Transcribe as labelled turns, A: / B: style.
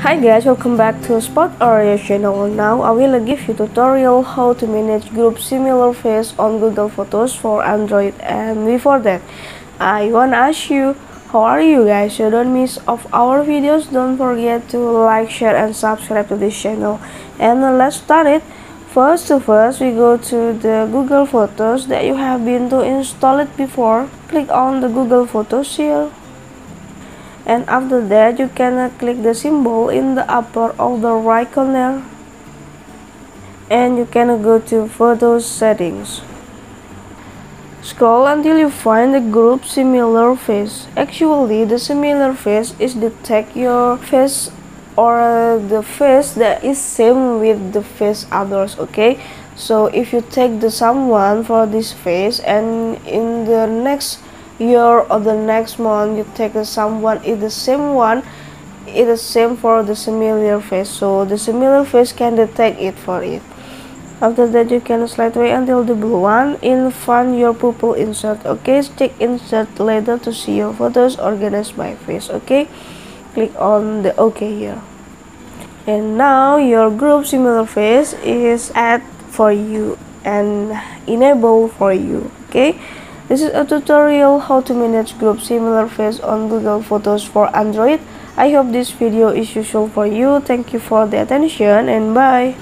A: Hi guys, welcome back to Spotarya channel. Now I will give you tutorial how to manage group similar face on Google Photos for Android and before that I wanna ask you how are you guys? So don't miss of our videos. Don't forget to like, share and subscribe to this channel. And let's start it. First to first we go to the Google Photos that you have been to install it before. Click on the Google Photos here and after that you can click the symbol in the upper of the right corner. And you can go to photos settings. Scroll until you find the group similar face. Actually the similar face is detect your face or the face that is same with the face others okay? So if you take the someone for this face and in the next year or the next month you take someone is the same one it is the same for the similar face. So the similar face can detect it for it. After that you can slide away until the blue one. In find your pupil insert. Okay stick insert later to see your photos organized by face. Okay click on the ok here. And now your group similar face is add for you and enable for you. Okay this is a tutorial how to manage group similar face on Google Photos for Android. I hope this video is useful for you. Thank you for the attention and bye.